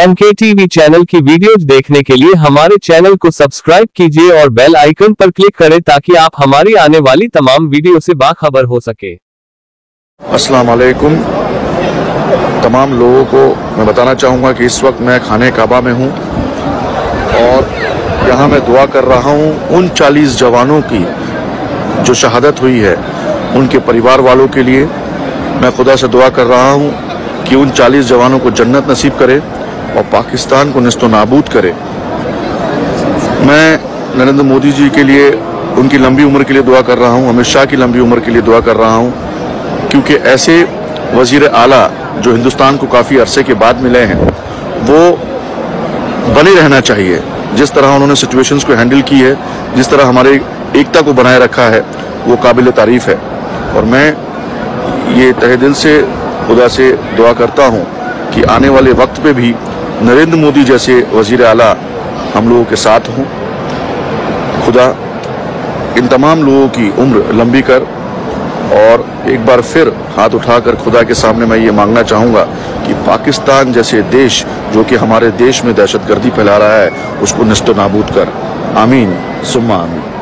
M के TV channel की videos देखने के लिए हमारे चैनल को सब्सक्राइब कीजिए और बेल आइकन पर क्लिक करें ताकि आप हमारी आने वाली तमाम वीडियो से बाखबर हो सके। अस्सलाम तमाम लोगों को मैं बताना चाहूँगा कि इस वक्त मैं खाने काबा में हूँ और यहाँ मैं दुआ कर रहा हूँ उन 40 जवानों की जो शहादत हुई है, उनके परिवार वालों के लिए मैं खुदा से दुआ कर रहा हूँ कि उन 40 जवानों को जन्नत नसीब करे। और पाकिस्तान को नस्तो नाबूद करे। मैं नरेंद्र मोदी जी के लिए, उनकी लंबी उम्र के लिए दुआ कर रहा हूँ, अमित शाह की लंबी उम्र के लिए दुआ कर रहा हूँ, क्योंकि ऐसे वज़ीर आला जो हिंदुस्तान को काफ़ी अरसे के बाद मिले हैं, वो बने रहना चाहिए। जिस तरह उन्होंने सिचुएशंस को हैंडल की है, जिस तरह हमारे एकता को बनाए रखा है, वो काबिल तारीफ़ है। और मैं ये तहे दिल से खुदा से दुआ करता हूँ कि आने वाले वक्त पे भी नरेंद्र मोदी जैसे वज़ीर अला हम लोगों के साथ हों। खुदा इन तमाम लोगों की उम्र लंबी कर और एक बार फिर हाथ उठाकर खुदा के सामने मैं ये मांगना चाहूँगा कि पाकिस्तान जैसे देश जो कि हमारे देश में दहशत गर्दी फैला रहा है, उसको नस्तो नाबूद कर। आमीन। सुम्मा आमीन।